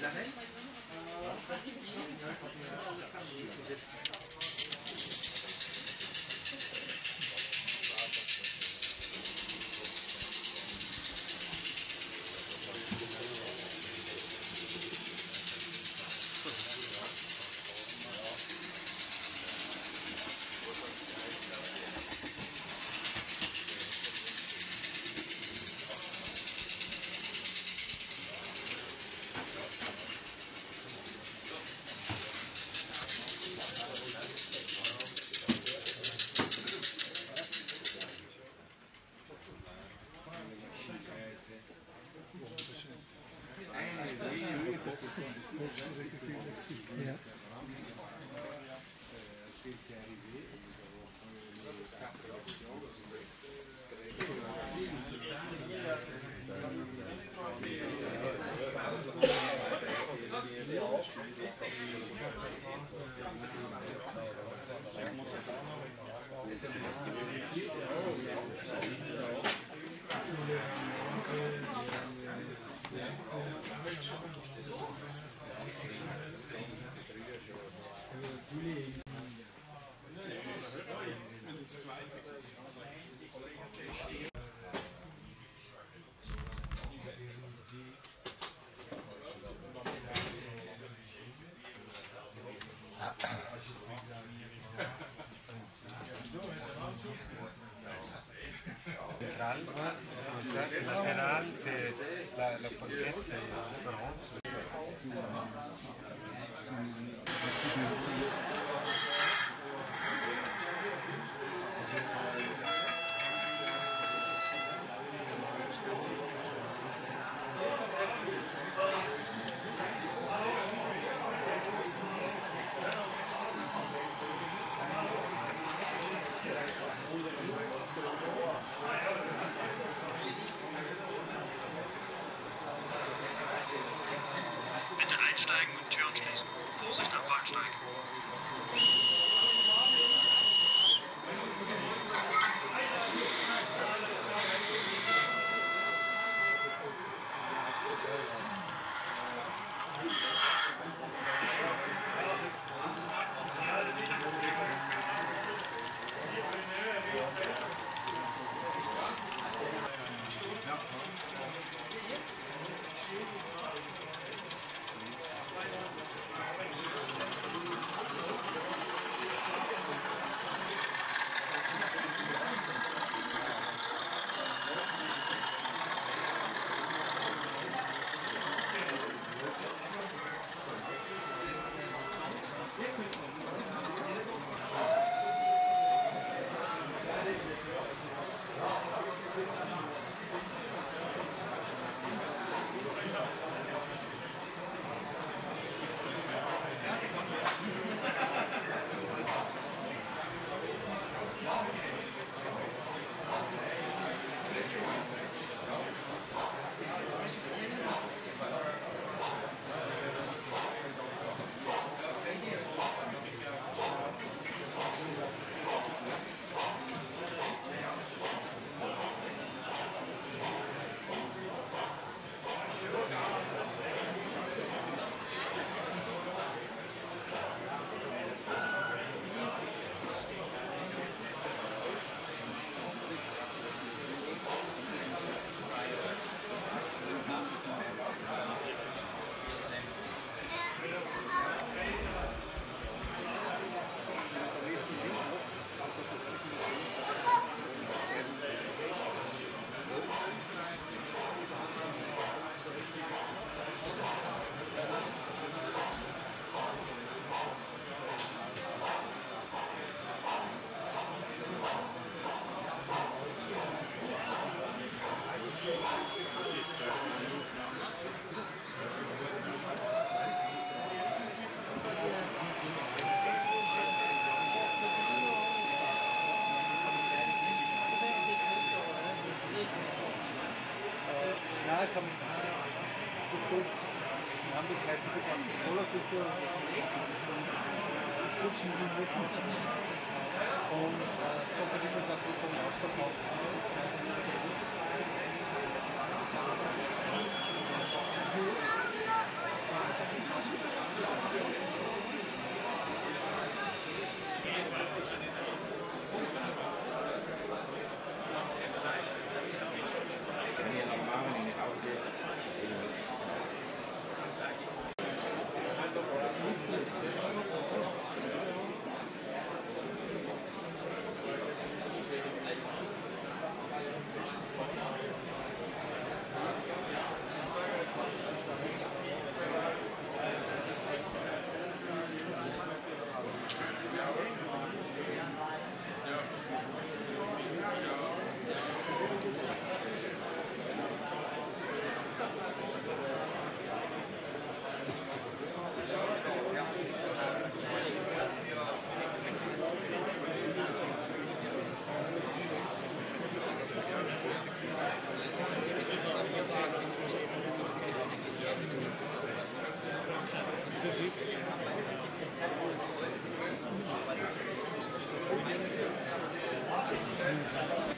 La même Tous les... ça, c'est latéral, c'est la, la pocket, c'est différent. Müssen. Und äh, es kommt immer noch vollkommen ausverkauft. Thank you.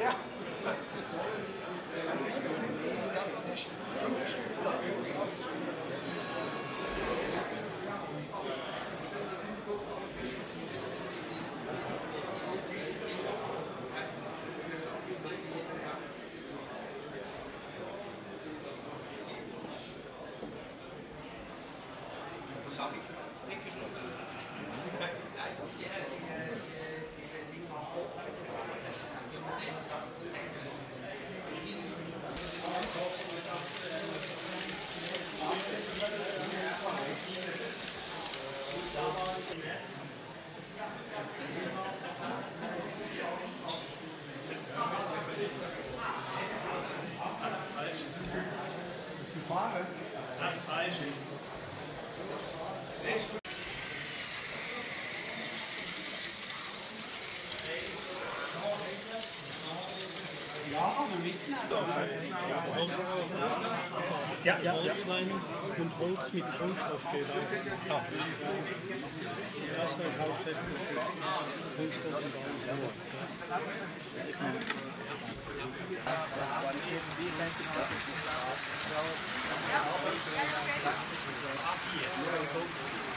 Ja. Ja, ja, ja. Holzleim und Holz mit Kunststoff geht auch. Ah. Das ist halt hauptsächlich Kunststoff und alles. Ja,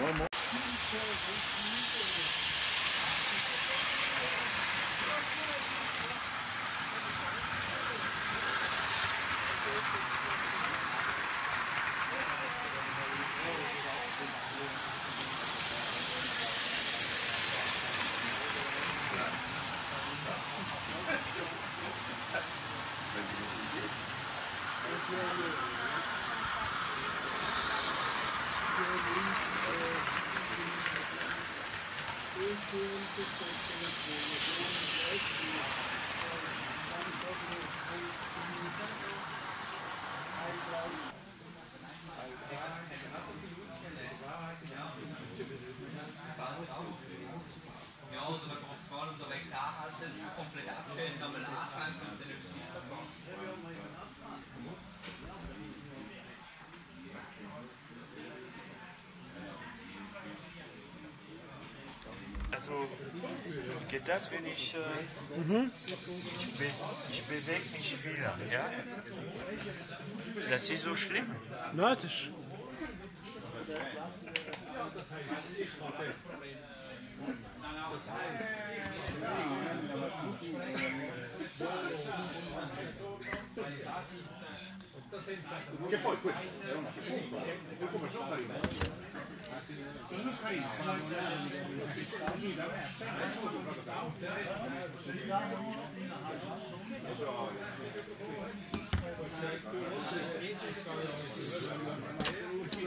One more. Also wenn wir uns mal unterwegs anhalten, komplett abstellen, nochmal anfangen Also geht das, wenn ich, äh, ich, be ich bewege mich viel, ja? Ist das nicht so schlimm? Nein, es ist. das heißt, ich mache das Problem. Das heißt, che poi questo è una che punto eh. è come sono arrivato sono carino lui da me sempre solo un proprio tanto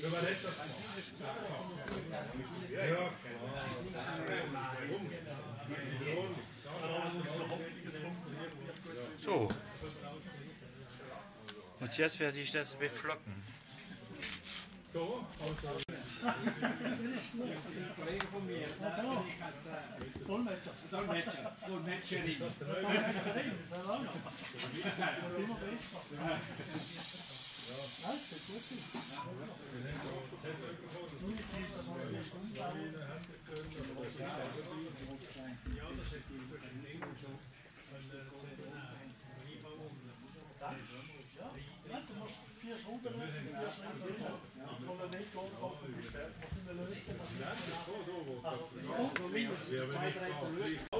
noch mal kürzer fassen, ne? So. Und jetzt werde ich das beflocken. Nein, das war so, wo. Ja, wenn ich